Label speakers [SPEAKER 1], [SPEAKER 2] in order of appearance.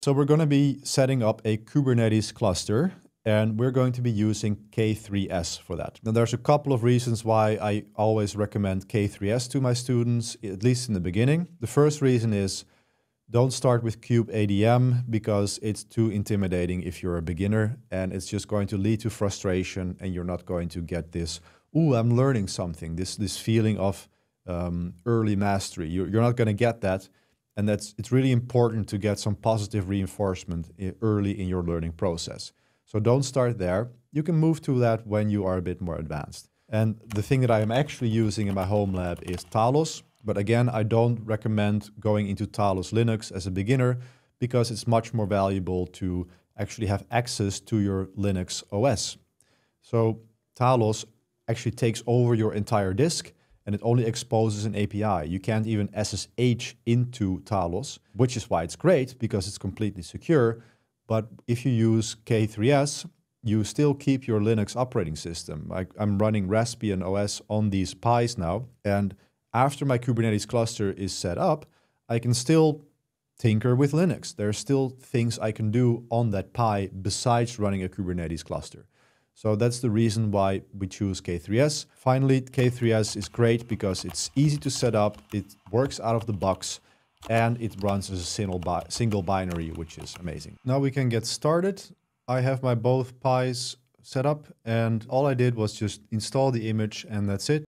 [SPEAKER 1] So we're going to be setting up a Kubernetes cluster and we're going to be using K3S for that. Now there's a couple of reasons why I always recommend K3S to my students, at least in the beginning. The first reason is don't start with kubeadm because it's too intimidating if you're a beginner and it's just going to lead to frustration and you're not going to get this, oh, I'm learning something, this, this feeling of um, early mastery. You're, you're not going to get that. And that's, it's really important to get some positive reinforcement eh, early in your learning process. So don't start there. You can move to that when you are a bit more advanced. And the thing that I am actually using in my home lab is Talos. But again, I don't recommend going into Talos Linux as a beginner because it's much more valuable to actually have access to your Linux OS. So Talos actually takes over your entire disk and it only exposes an API. You can't even SSH into Talos, which is why it's great because it's completely secure. But if you use K3S, you still keep your Linux operating system. I, am running Raspbian OS on these Pis now, and after my Kubernetes cluster is set up, I can still tinker with Linux. There are still things I can do on that Pi besides running a Kubernetes cluster. So that's the reason why we choose K3S. Finally, K3S is great because it's easy to set up, it works out of the box, and it runs as a single, bi single binary, which is amazing. Now we can get started. I have my both Pis set up and all I did was just install the image and that's it.